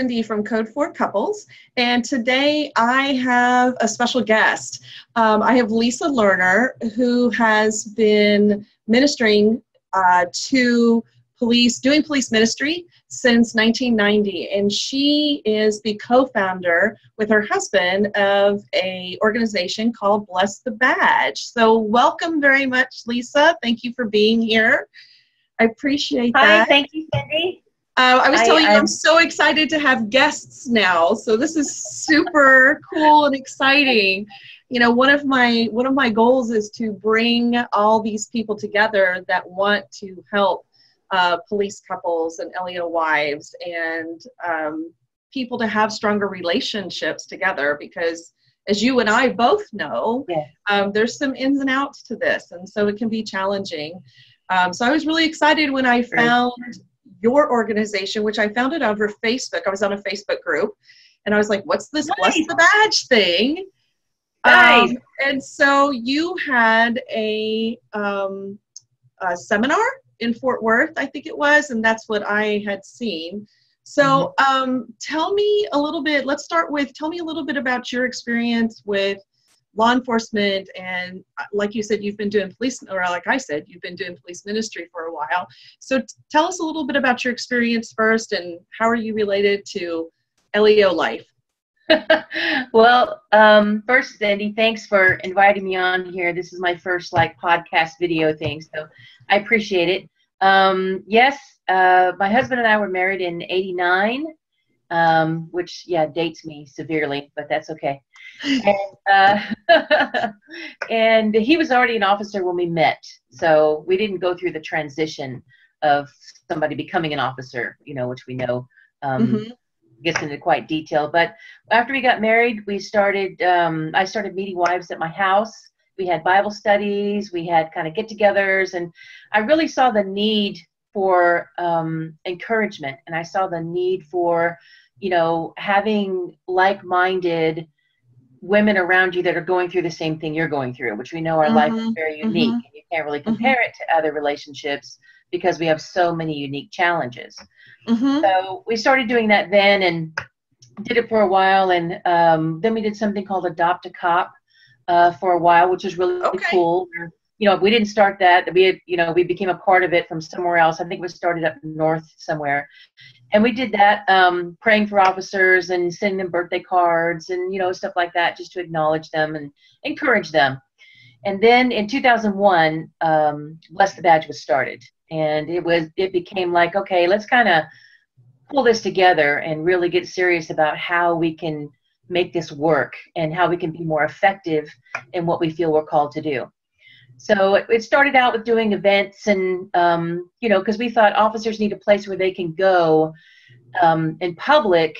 Cyndi from Code for Couples, and today I have a special guest. Um, I have Lisa Lerner, who has been ministering uh, to police, doing police ministry since 1990, and she is the co-founder with her husband of a organization called Bless the Badge. So, welcome very much, Lisa. Thank you for being here. I appreciate that. Hi, thank you, Cyndi. Uh, I was I, telling you, I'm, I'm so excited to have guests now. So this is super cool and exciting. You know, one of my one of my goals is to bring all these people together that want to help uh, police couples and LEO wives and um, people to have stronger relationships together because as you and I both know, yeah. um, there's some ins and outs to this, and so it can be challenging. Um, so I was really excited when I found your organization, which I found it over Facebook. I was on a Facebook group and I was like, what's this nice. Bless the Badge thing? Nice. Um, and so you had a, um, a, seminar in Fort Worth, I think it was, and that's what I had seen. So mm-hmm. um, tell me a little bit, let's start with, tell me a little bit about your experience with law enforcement and uh, like you said you've been doing police or like i said you've been doing police ministry for a while. So tell us a little bit about your experience first and how are you related to leo life? Well um, first Cyndi, thanks for inviting me on here. This is my first like podcast video thing so i appreciate it. Um, yes uh, my husband and i were married in 89 um, which yeah dates me severely, but that's okay. And, uh, and he was already an officer when we met, so we didn't go through the transition of somebody becoming an officer, you know, which we know um, mm-hmm. gets into quite detail. But after we got married, we started. Um, I started meeting wives at my house. We had Bible studies. We had kind of get-togethers, and I really saw the need for um, encouragement and i saw the need for you know, having like-minded women around you that are going through the same thing you're going through, which we know our mm-hmm. life is very mm-hmm. unique. Mm-hmm. you can't really mm-hmm. compare mm-hmm. it to other relationships because we have so many unique challenges. Mm-hmm. So we started doing that then and did it for a while. And um, then we did something called Adopt a Cop uh, for a while, which was really, okay. cool. You know, we didn't start that. We had, you know, we became a part of it from somewhere else. I think it was started up north somewhere and we did that um, praying for officers and sending them birthday cards and you know stuff like that just to acknowledge them and encourage them and then in 2001 um, bless the badge was started and it was it became like okay let's kind of pull this together and really get serious about how we can make this work and how we can be more effective in what we feel we're called to do so it, started out with doing events and, um, you know, because we thought officers need a place where they can go um, in public,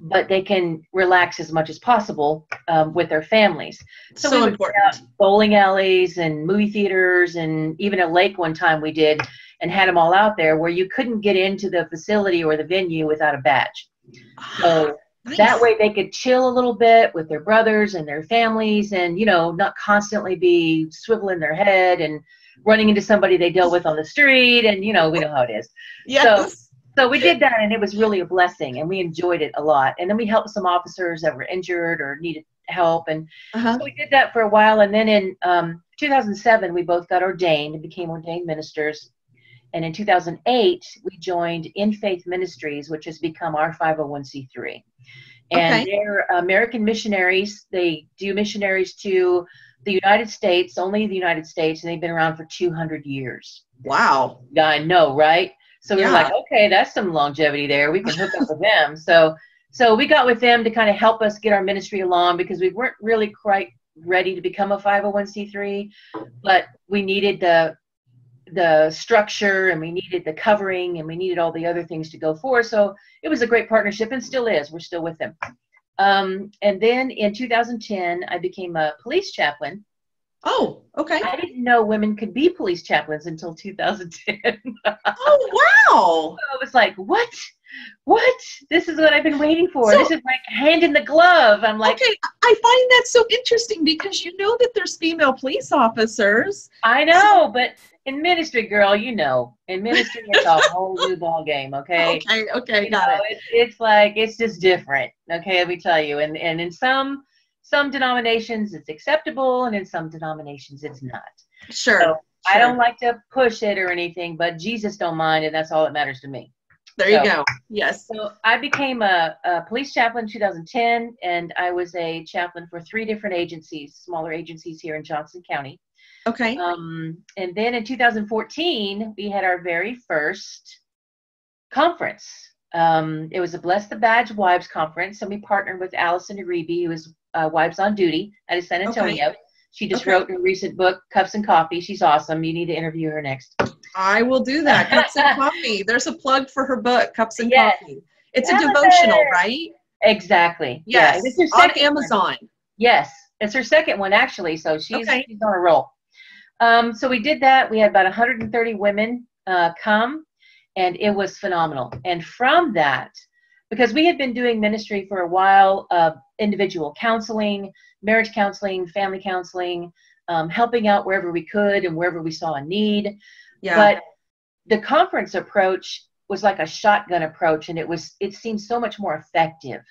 but they can relax as much as possible um, with their families. So, so we important. bowling alleys and movie theaters and even a lake one time we did and had them all out there where you couldn't get into the facility or the venue without a badge. So Nice. That way they could chill a little bit with their brothers and their families and, you know, not constantly be swiveling their head and running into somebody they deal with on the street. And, you know, we know how it is. Yes. So, so we did that and it was really a blessing and we enjoyed it a lot. And then we helped some officers that were injured or needed help. And uh-huh. so we did that for a while. And then in um, 2007, we both got ordained and became ordained ministers. And in 2008, we joined InFaith Ministries, which has become our 501c3 and okay. they're American missionaries. They do missionaries to the United States, only the United States, and they've been around for 200 years. Wow. Yeah, I know, right? So yeah. we're like, okay, that's some longevity there. We can hook up with them. So, so we got with them to kind of help us get our ministry along because we weren't really quite ready to become a 501c3, but we needed the the structure and we needed the covering and we needed all the other things to go for. So it was a great partnership and still is. We're still with them. Um, and then in 2010, I became a police chaplain. Oh, okay. I didn't know women could be police chaplains until 2010. oh, wow. So I was like, what? what? This is what I've been waiting for. So, this is like hand in the glove. I'm like, okay, I find that so interesting because you know that there's female police officers. I know, but in ministry, girl, you know, in ministry, it's a whole new ball game. Okay. Okay. Okay. You got know, it. It's, it's like it's just different. Okay, let me tell you. And and in some some denominations, it's acceptable, and in some denominations, it's not. Sure. So, Sure. I don't like to push it or anything, but Jesus don't mind, and that's all that matters to me. There you go. Yes. So I became a, a, police chaplain in 2010, and I was a chaplain for three different agencies, smaller agencies here in Johnson County. Okay. Um, and then in 2014, we had our very first conference. Um, it was a Bless the Badge Wives conference, and we partnered with Allison Uribe, who is uh, Wives on Duty out of San Antonio. Okay. She just okay. wrote a recent book, Cups and Coffee. She's awesome. You need to interview her next. I will do that. Cups and Coffee. There's a plug for her book, Cups and yes. Coffee. It's a devotional, right? Exactly. Yes. Yeah. It's her on Amazon. One. Yes. It's her second one, actually. So she's, okay. she's on a roll. Um, so we did that. We had about 130 women uh, come, and it was phenomenal. And from that, because we had been doing ministry for a while, uh, individual counseling, marriage counseling, family counseling, um, helping out wherever we could and wherever we saw a need. Yeah. But the conference approach was like a shotgun approach, and it was it seemed so much more effective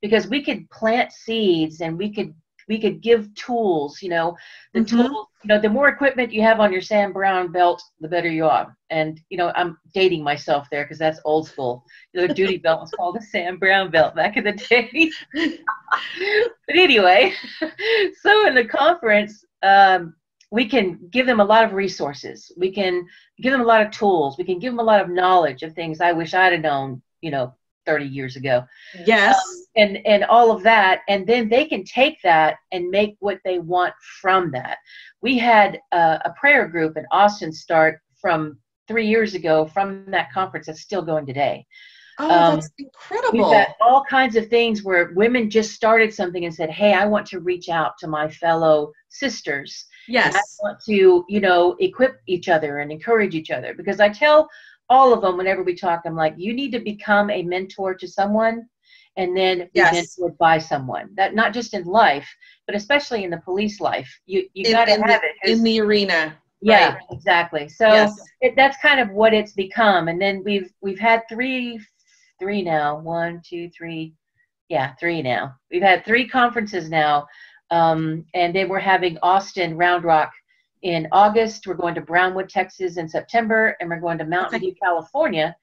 because we could plant seeds and we could we could give tools you know the mm-hmm. tools you know the more equipment you have on your Sam Browne belt the better you are. And you know i'm dating myself there because that's old school. The duty belt was called a Sam Browne belt back in the day. But anyway so in the conference um, we can give them a lot of resources. We can give them a lot of tools. We can give them a lot of knowledge of things i wish i'd have known you know 30 years ago. Yes. Um, and and all of that and then they can take that and make what they want from that. We had uh, a prayer group in Austin start from 3 years ago from that conference that's still going today. Oh, um, that's incredible. We've got all kinds of things where women just started something and said, Hey, I want to reach out to my fellow sisters. Yes. I want to, you know, equip each other and encourage each other. Because I tell all of them whenever we talk i'm like you need to become a mentor to someone and then be yes. mentored by someone. That not just in life but especially in the police life. You you got to have the, it in the arena. Yeah right. exactly. So yes. it, that's kind of what it's become. And then we've we've had three three now. One two three. Yeah three now. We've had three conferences now. Um, and then we're having austin round rock in August. We're going to Brownwood, Texas in September, and we're going to Mountain. View, California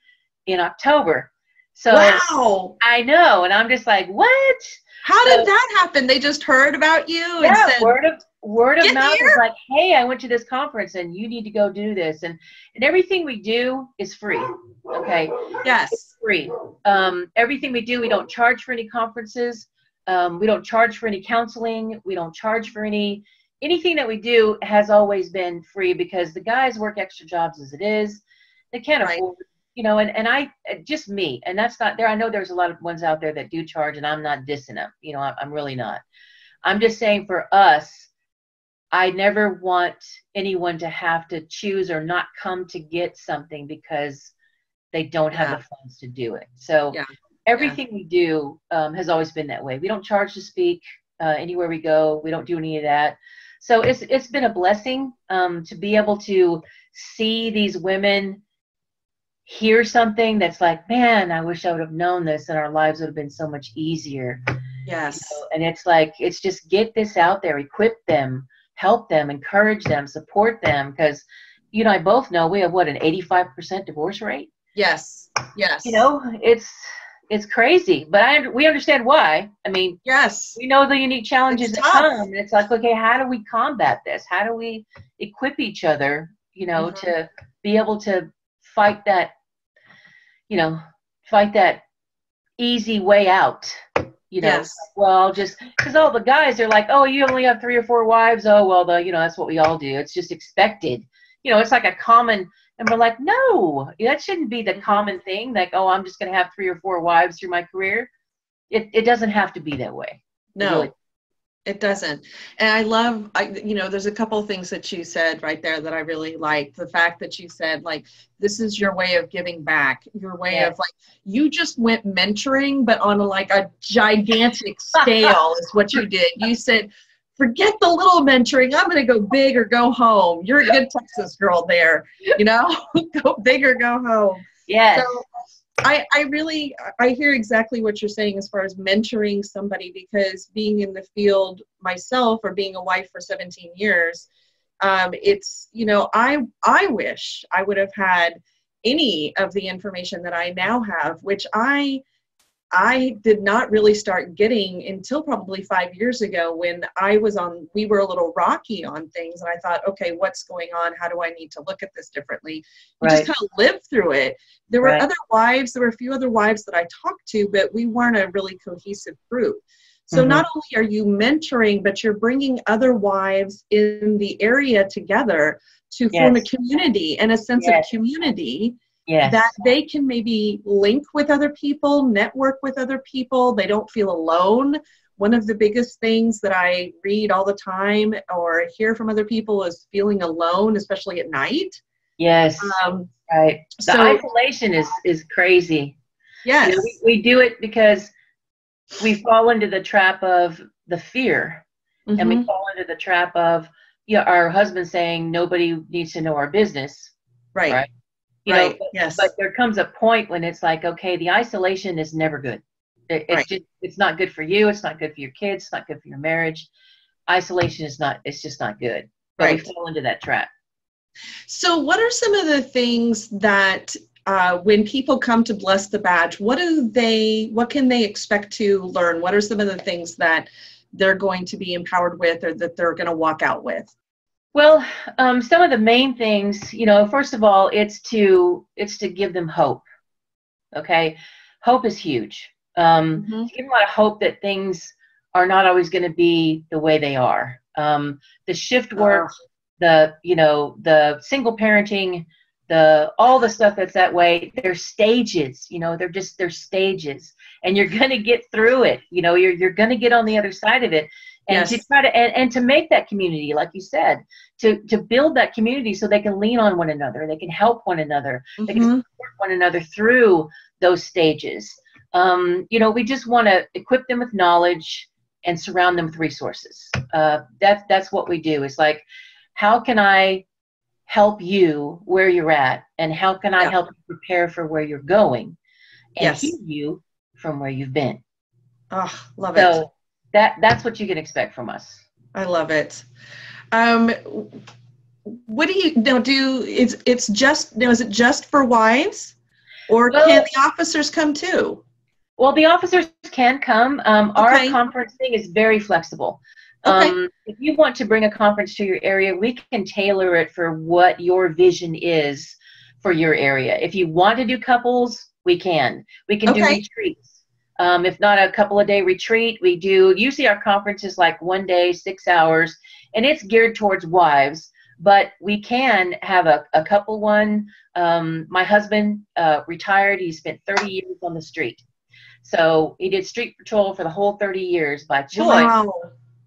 in October. So wow. I know, and I'm just like, what? How so, did that happen? They just heard about you yeah, said, word of word of mouth is like, hey, I went to this conference and you need to go do this. And and everything we do is free. Okay. Yes. It's free. Um, everything we do, we don't charge for any conferences. Um, we don't charge for any counseling. We don't charge for any anything that we do has always been free because the guys work extra jobs as it is. They can't right. afford, you know, and, and I, just me, and that's not there. I know there's a lot of ones out there that do charge and I'm not dissing them. You know, I'm, I'm really not. I'm just saying for us, I never want anyone to have to choose or not come to get something because they don't have yeah. the funds to do it. So yeah. everything yeah. we do um, has always been that way. We don't charge to speak uh, anywhere we go. We don't do any of that. So it's it's been a blessing um, to be able to see these women hear something that's like, man, I wish I would have known this, and our lives would have been so much easier. Yes. You know? And it's like it's just get this out there, equip them, help them, encourage them, support them, because you know I both know we have what an eighty-five percent divorce rate. Yes. Yes. You know, it's it's crazy, but I we understand why. I mean, yes, we know the unique challenges that come, and it's like, okay, how do we combat this? How do we equip each other, you know, mm-hmm. to be able to fight that, you know, fight that easy way out. You know, yes. well, just because all the guys are like, oh, you only have three or four wives. Oh, well, the you know that's what we all do. It's just expected. You know, it's like a common and we're like, no, that shouldn't be the mm-hmm. common thing. Like, oh, I'm just going to have three or four wives through my career. It, it doesn't have to be that way. No. Really. It doesn't. And I love, I, you know, there's a couple of things that you said right there that I really like. The fact that you said, like, this is your way of giving back, your way yes. of, like, you just went mentoring, but on a, like a gigantic scale is what you did. You said, forget the little mentoring. I'm going to go big or go home. You're a good Texas girl there, you know, go big or go home. Yes. So, I, I really I hear exactly what you're saying as far as mentoring somebody because being in the field myself or being a wife for 17 years, um, it's you know I I wish I would have had any of the information that I now have, which I I did not really start getting until probably five years ago when I was on, we were a little rocky on things. And I thought, okay, what's going on? How do I need to look at this differently? Right. just kind of lived through it. There were right. other wives, there were a few other wives that I talked to, but we weren't a really cohesive group. So mm-hmm. not only are you mentoring, but you're bringing other wives in the area together to yes. form a community and a sense yes. of community yes. that they can maybe link with other people, network with other people. They don't feel alone. One of the biggest things that I read all the time or hear from other people is feeling alone, especially at night. Yes. Um, right. The so, isolation is is crazy. Yes. You know, we, we do it because we fall into the trap of the fear, mm-hmm. and we mm-hmm. fall into the trap of yeah, our husband saying nobody needs to know our business. Right. Right you right. know but, yes but there comes a point when it's like okay the isolation is never good it, it's right. just it's not good for you it's not good for your kids it's not good for your marriage isolation is not it's just not good but right. we fall into that trap so what are some of the things that uh, when people come to bless the badge what do they what can they expect to learn what are some of the things that they're going to be empowered with or that they're going to walk out with well, um, some of the main things, you know, first of all, it's to it's to give them hope. Okay, hope is huge. Um, mm-hmm. Give them a lot of hope that things are not always going to be the way they are. Um, the shift work, oh. the you know, the single parenting, the all the stuff that's that way. They're stages. You know, they're just they're stages, and you're going to get through it. You know, you're you're going to get on the other side of it and yes. to try to and, and to make that community like you said to to build that community so they can lean on one another they can help one another mm-hmm. they can mm-hmm. support one another through those stages um, you know we just want to equip them with knowledge and surround them with resources uh, that's that's what we do it's like how can i help you where you're at and how can i yeah. help you prepare for where you're going and yes. heal you from where you've been oh love so, it that that's what you can expect from us. I love it. Um, what do you now do? It's it's just now. Is it just for wives, or well, can the officers come too? Well, the officers can come. Um, okay. Our conferencing is very flexible. Okay. Um, if you want to bring a conference to your area, we can tailor it for what your vision is for your area. If you want to do couples, we can. We can okay. do retreats. Um, if not a couple of day retreat, we do usually our conference is like one day, six hours, and it's geared towards wives. But we can have a, a couple one. Um, my husband uh, retired. He spent 30 years on the street. So he did street patrol for the whole 30 years by choice. Wow.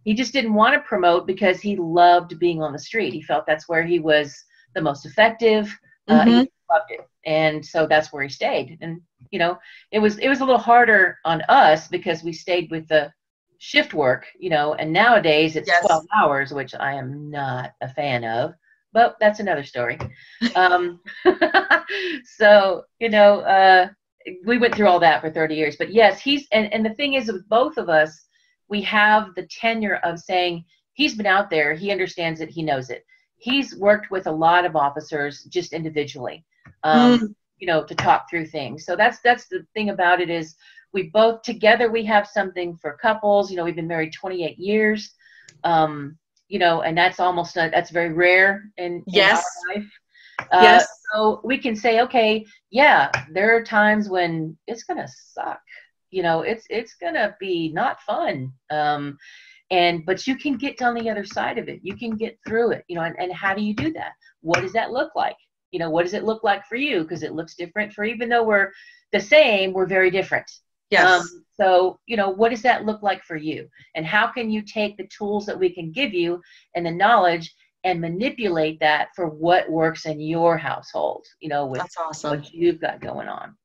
He just didn't want to promote because he loved being on the street. He felt that's where he was the most effective. Uh, mm-hmm. He loved it. And so that's where he stayed. And you know, it was it was a little harder on us because we stayed with the shift work, you know, and nowadays it's yes. 12 hours, which I am not a fan of, but that's another story. um, so, you know, uh, we went through all that for 30 years, but yes, he's, and, and the thing is with both of us, we have the tenure of saying he's been out there, he understands it, he knows it. He's worked with a lot of officers just individually. Um, mm. you know to talk through things. So that's that's the thing about it is we both together we have something for couples you know we've been married 28 years um you know and that's almost a, that's very rare in, yes. in life. Uh, yes. so we can say okay yeah there are times when it's gonna suck you know it's it's gonna be not fun um and but you can get on the other side of it. You can get through it you know and, and how do you do that? What does that look like you know what does it look like for you because it looks different for even though we're the same we're very different Yes. Um, so, you know, what does that look like for you? And how can you take the tools that we can give you and the knowledge and manipulate that for what works in your household, you know, with That's awesome. what you've got going on.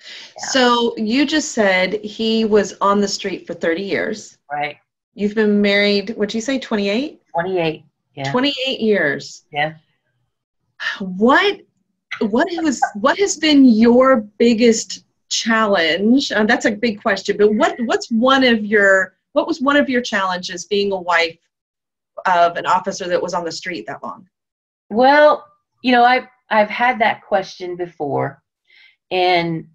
Yeah. So you just said he was on the street for 30 years. Right. You've been married, what'd you say 28? 28. Yeah. 28 years. Yeah. What what has what has been your biggest challenge? Uh, that's a big question, but what what's one of your what was one of your challenges being a wife of an officer that was on the street that long? Well, you know, I've I've had that question before, and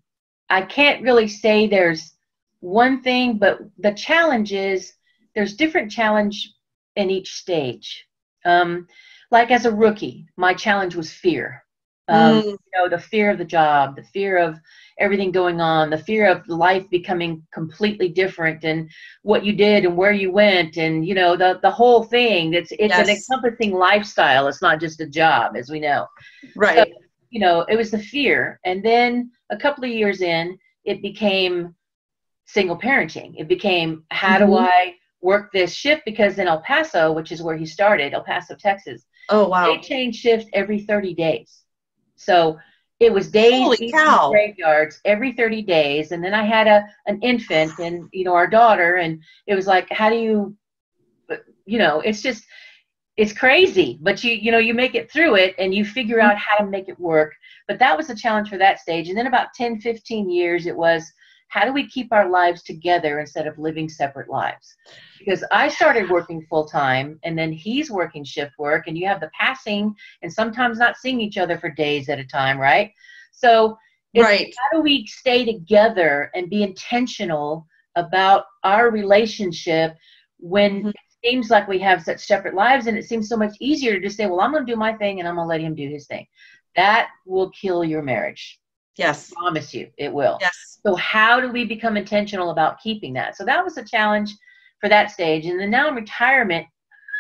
I can't really say there's one thing, but the challenge is there's different challenge in each stage. Um, like as a rookie, my challenge was fear. Um, mm. You know, the fear of the job, the fear of everything going on, the fear of life becoming completely different, and what you did and where you went, and you know the the whole thing. It's it's yes. an encompassing lifestyle. It's not just a job, as we know. Right. So, you know, it was the fear, and then a couple of years in, it became single parenting. It became how mm-hmm. do I work this shift because in El Paso, which is where he started, El Paso, Texas. Oh wow! They change shifts every thirty days. So it was days Holy cow. graveyards every 30 days and then i had a an infant and you know our daughter and it was like how do you you know it's just it's crazy but you you know you make it through it and you figure out how to make it work but that was a challenge for that stage and then about 10 15 years it was how do we keep our lives together instead of living separate lives? Because I started working full time and then he's working shift work, and you have the passing and sometimes not seeing each other for days at a time, right? So, right. how do we stay together and be intentional about our relationship when mm-hmm. it seems like we have such separate lives and it seems so much easier to just say, well, I'm going to do my thing and I'm going to let him do his thing? That will kill your marriage. Yes. I promise you, it will. Yes. So how do we become intentional about keeping that? So that was a challenge for that stage. And then now in retirement,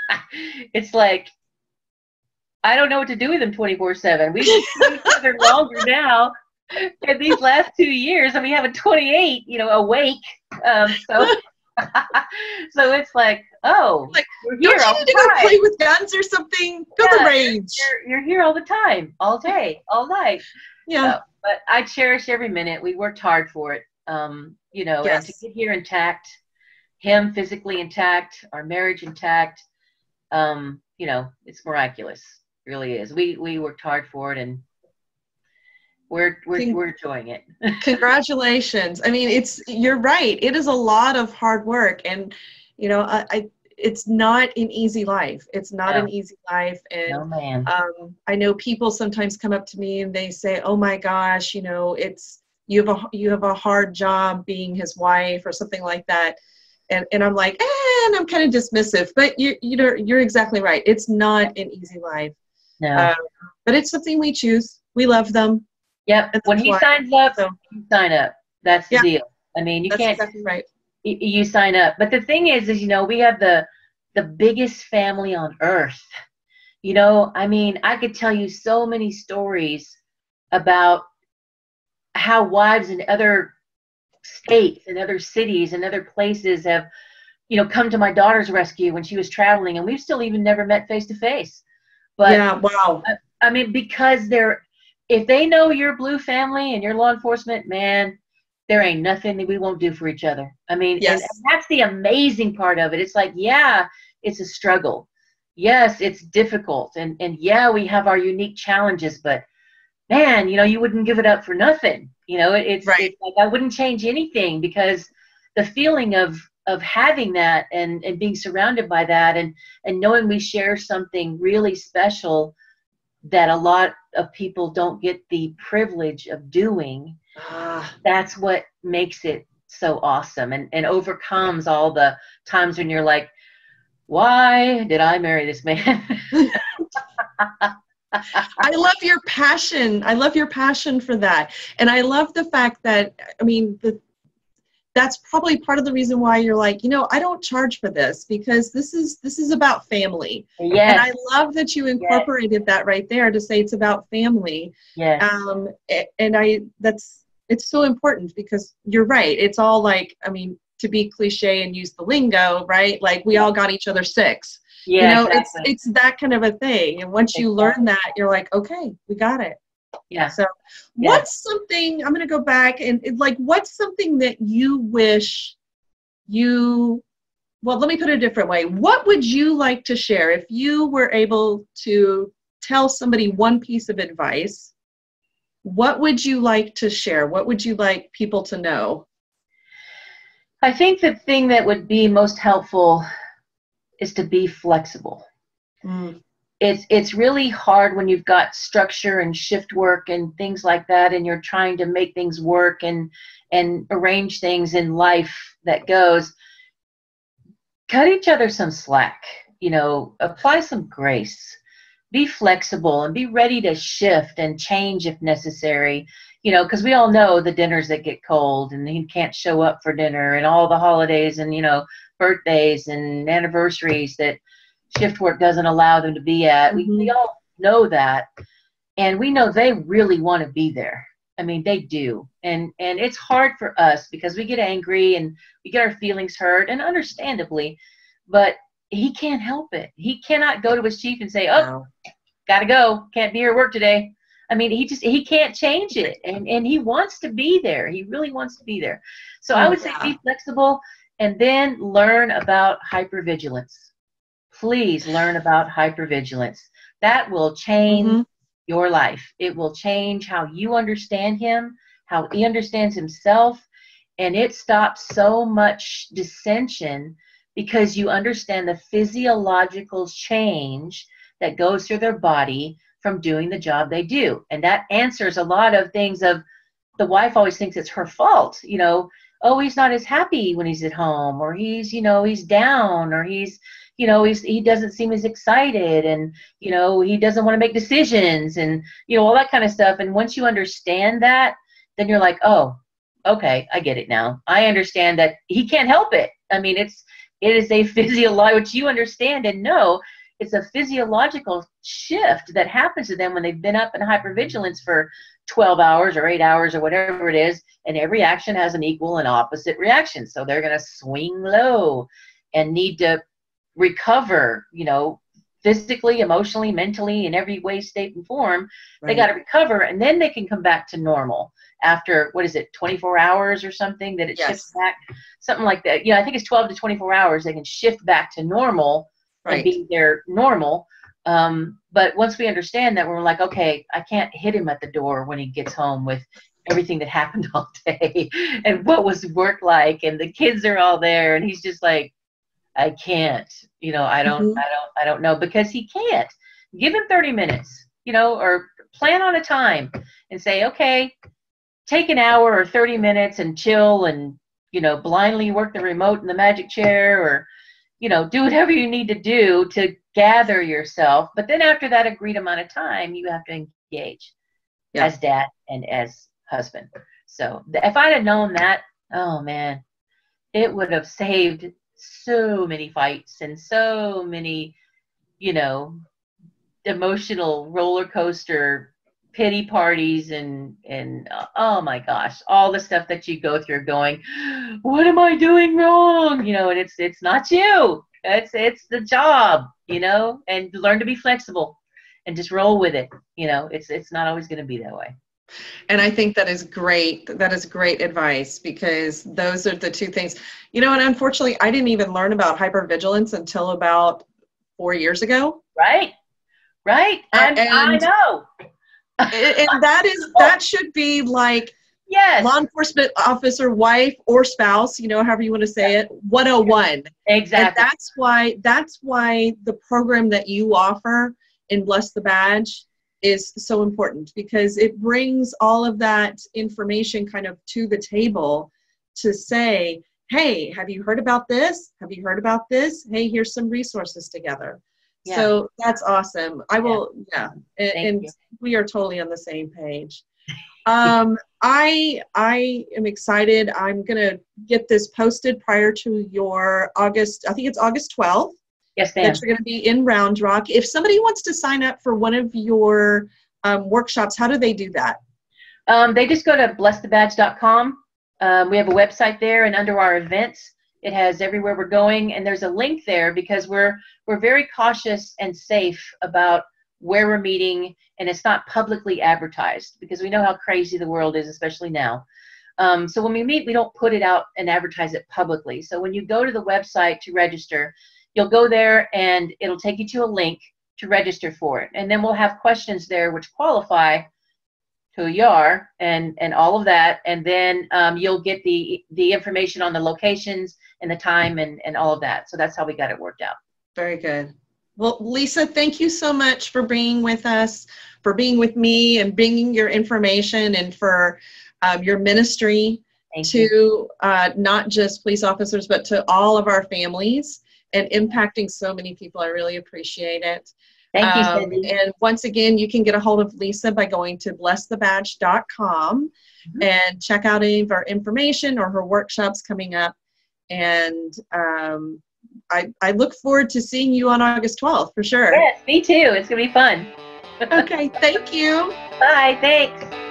it's like I don't know what to do with them 24 7. We've been each other longer now. In these last two years, and we have a 28, you know, awake. Um, so, so it's like, oh, like, you're here all the to time. go play with guns or something? Go yeah, the range. You're, you're, here all the time, all day, all night. Yeah. So, but I cherish every minute. We worked hard for it. Um, you know, yes. and to get here intact, him physically intact, our marriage intact. Um, you know, it's miraculous. It really is. We we worked hard for it, and we're we're Con- we're enjoying it. congratulations. I mean, it's you're right. It is a lot of hard work, and you know, I, I it's not an easy life. It's not no. an easy life. And no. Um, I know people sometimes come up to me and they say, "Oh my gosh, you know, it's you have a you have a hard job being his wife or something like that." And and I'm like, eh, and I'm kind of dismissive. But you you know you're exactly right. It's not an easy life. No. Um, but it's something we choose. We love them. Yep. When he why. signs up, so, you sign up. That's the yeah. deal. I mean, you That's can't. Exactly right you sign up. But the thing is, is you know, we have the the biggest family on earth. You know, I mean, I could tell you so many stories about how wives in other states and other cities and other places have, you know, come to my daughter's rescue when she was traveling, and we've still even never met face to face. But yeah, wow. I, I mean, because they're if they know your blue family and your law enforcement, man, there ain't nothing that we won't do for each other. I mean, yes. and, that's the amazing part of it. It's like, yeah, it's a struggle. Yes, it's difficult. And, and yeah, we have our unique challenges, but man, you know, you wouldn't give it up for nothing. You know, it, it's, right. it's like I wouldn't change anything because the feeling of of having that and, and being surrounded by that and, and knowing we share something really special that a lot of people don't get the privilege of doing. That's what makes it so awesome and, and overcomes all the times when you're like, why did I marry this man? I love your passion. I love your passion for that. And I love the fact that, I mean, the, that's probably part of the reason why you're like, you know, I don't charge for this because this is this is about family. Yes. And I love that you incorporated yes. that right there to say it's about family. Yes. Um, and I that's it's so important because you're right. It's all like i mean to be cliche and use the lingo right? Like we all got each other six. Yeah, you know exactly. it's it's that kind of a thing. And once you learn that you're like okay we got it. Yeah. So yeah. what's something i'm going to go back and like what's something that you wish you well let me put it a different way. What would you like to share if you were able to tell somebody one piece of advice what would you like to share? What would you like people to know? I think the thing that would be most helpful is to be flexible. Mm. it's it's really hard when you've got structure and shift work and things like that and you're trying to make things work and and arrange things in life that goes. Cut each other some slack you know apply some grace be flexible and be ready to shift and change if necessary. You know because we all know the dinners that get cold and he can't show up for dinner and all the holidays and you know birthdays and anniversaries that shift work doesn't allow them to be at. Mm-hmm. we, we all know that. And we know they really want to be there. I mean they do. And and it's hard for us because we get angry and we get our feelings hurt and understandably but he can't help it. He cannot go to his chief and say, "Oh, no. gotta go, can't be here at work today." I mean, he just he can't change it, and and he wants to be there. He really wants to be there. So oh, I would say be flexible, and then learn about hypervigilance. Please learn about hypervigilance. That will change mm-hmm. your life. It will change how you understand him, how he understands himself, and it stops so much dissension because you understand the physiological change that goes through their body from doing the job they do. And that answers a lot of things of the wife always thinks it's her fault, you know, oh, he's not as happy when he's at home, or he's, you know, he's down, or he's, you know, he's, he doesn't seem as excited, and, you know, he doesn't want to make decisions, and, you know, all that kind of stuff. And once you understand that, then you're like, oh, okay, I get it now. I understand that he can't help it. I mean, it's, it is a physiological, which you understand and know, it's a physiological shift that happens to them when they've been up in hypervigilance for 12 hours or 8 hours or whatever it is, and every action has an equal and opposite reaction. So they're going to swing low and need to recover, you know, physically, emotionally, mentally, in every way, state, and form. Right. They got to recover, and then they can come back to normal after what is it 24 hours or something that it yes. shifts back something like that yeah i think it's 12 to 24 hours they can shift back to normal right. and be their normal um, but once we understand that we're like okay i can't hit him at the door when he gets home with everything that happened all day and what was work like and the kids are all there and he's just like i can't you know i don't mm-hmm. i don't i don't know because he can't give him 30 minutes you know or plan on a time and say okay take an hour or 30 minutes and chill and you know blindly work the remote in the magic chair or you know do whatever you need to do to gather yourself but then after that agreed amount of time you have to engage yeah. as dad and as husband so if i'd have known that oh man it would have saved so many fights and so many you know emotional roller coaster pity parties and and uh, oh my gosh all the stuff that you go through going what am i doing wrong? You know and it's it's not you. It's it's the job you know and learn to be flexible and just roll with it you know. It's it's not always going to be that way. And i think that is great that is great advice because those are the two things you know and unfortunately i didn't even learn about hypervigilance until about four years ago. Right right and, and i know and that is oh. that should be like yes. law enforcement officer wife or spouse you know however you want to say it 101 exactly and that's why that's why the program that you offer in bless the badge is so important because it brings all of that information kind of to the table to say hey have you heard about this? Have you heard about this? Hey here's some resources together yeah. So that's awesome. I will, yeah, yeah. and, and we are totally on the same page. Um, I I am excited. I'm gonna get this posted prior to your August. I think it's August 12th. Yes, ma'am. That you're gonna be in Round Rock. If somebody wants to sign up for one of your um, workshops, how do they do that? Um, they just go to blessthebadge.com. Um, we have a website there, and under our events, it has everywhere we're going, and there's a link there because we're we're very cautious and safe about where we're meeting, and it's not publicly advertised because we know how crazy the world is, especially now. Um, so when we meet, we don't put it out and advertise it publicly. So when you go to the website to register, you'll go there and it'll take you to a link to register for it, and then we'll have questions there which qualify who you are and and all of that. And then um, you'll get the the information on the locations and the time and and all of that. So that's how we got it worked out. Very good. Well lisa thank you so much for being with us for being with me and bringing your information and for um, your ministry thank to you. uh, not just police officers but to all of our families and impacting so many people. I really appreciate it Thank you, um, and once again, you can get a hold of Lisa by going to blessthebadge.com mm-hmm. and check out any of our information or her workshops coming up. And um, I, I look forward to seeing you on August 12th for sure. Yes, me too. It's going to be fun. okay, thank you. Bye, thanks.